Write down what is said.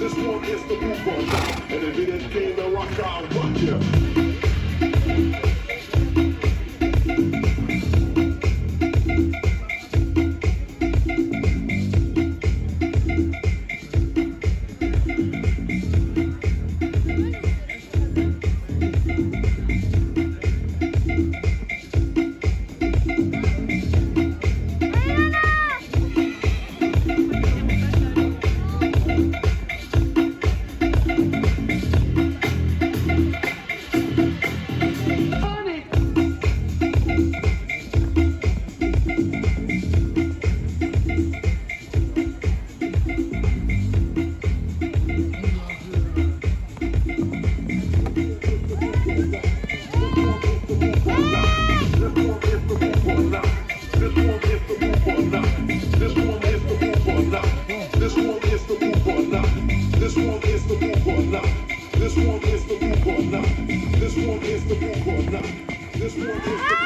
This one is the move or not. And if it ain't then rock, I'll rock. This one is the move or not. This one is the move or not. This one is the move or not. This one is the